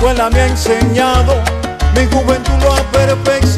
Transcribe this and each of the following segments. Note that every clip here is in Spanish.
escuela me ha enseñado, mi juventud lo ha perfeccionado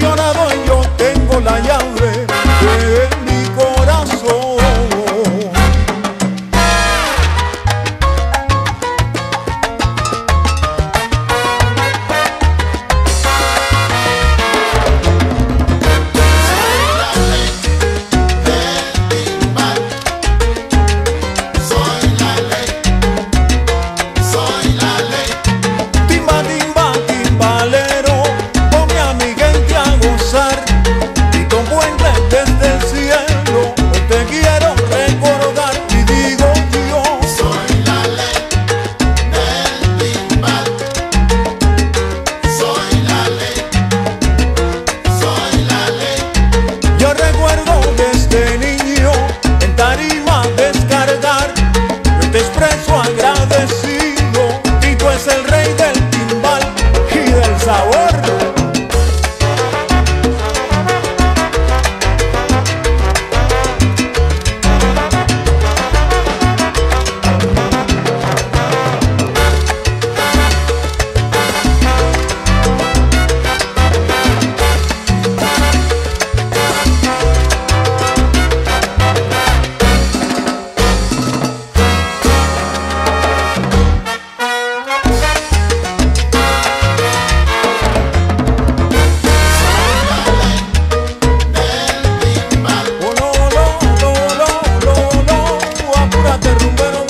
But.